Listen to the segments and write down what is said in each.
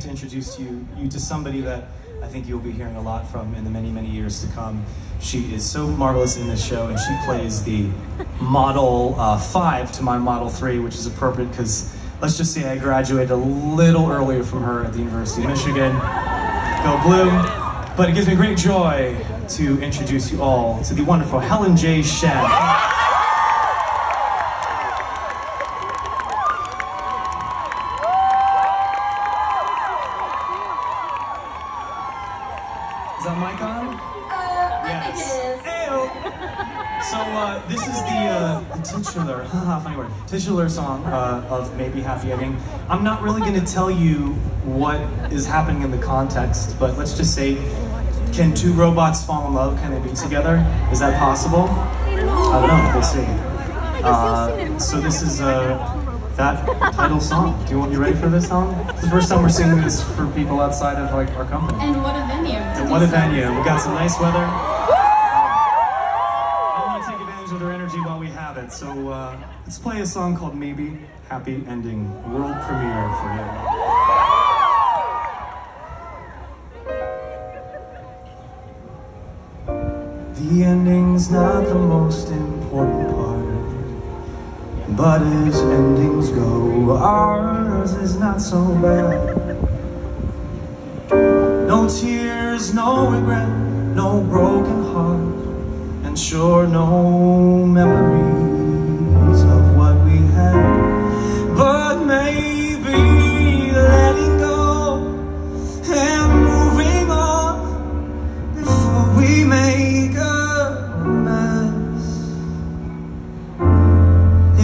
to introduce you, you to somebody that I think you'll be hearing a lot from in the many, many years to come. She is so marvelous in this show, and she plays the Model uh, 5 to my Model 3, which is appropriate because let's just say I graduated a little earlier from her at the University of Michigan. Go Blue. But it gives me great joy to introduce you all to the wonderful Helen J. Shen. Is that mic on? Uh, I think it is. Ayo. So uh, this is the, uh, the titular, haha, funny word, titular song uh, of Maybe Happy Ending. I'm not really going to tell you what is happening in the context, but let's just say, can two robots fall in love? Can they be together? Is that possible? I don't know. We'll see. Uh, so this is uh, that title song. Do you want you ready for this song? It's the first time we're singing this for people outside of like our company. And what a venue. And what a venue. We got some nice weather. I want to take advantage of their energy while we have it. So uh, let's play a song called Maybe Happy Ending, world premiere for you. The ending's not the most important part, but as endings go, ours is not so bad. No tears, no regret, no broken heart, and sure no memories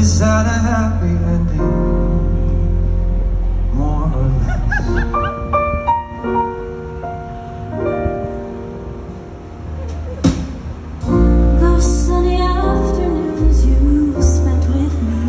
Is that a happy ending? More or less. Those sunny afternoons you spent with me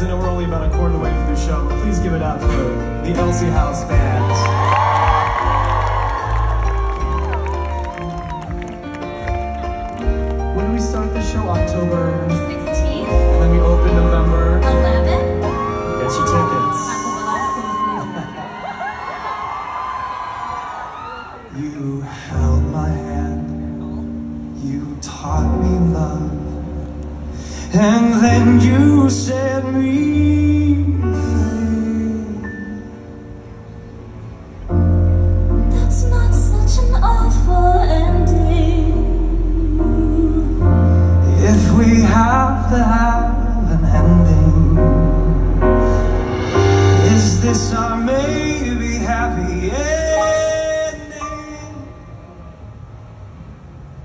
Guys, I know we're only about a quarter away from the show, but please give it up for the Elsie House Band. When do we start the show? October, 16th, and then we open November. 11. Get your tickets. You held my hand, you taught me love, and then you set me free. That's not such an awful ending. If we have to have an ending, is this our maybe happy ending?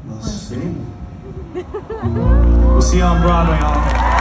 We'll see. We'll see you on Broadway, all.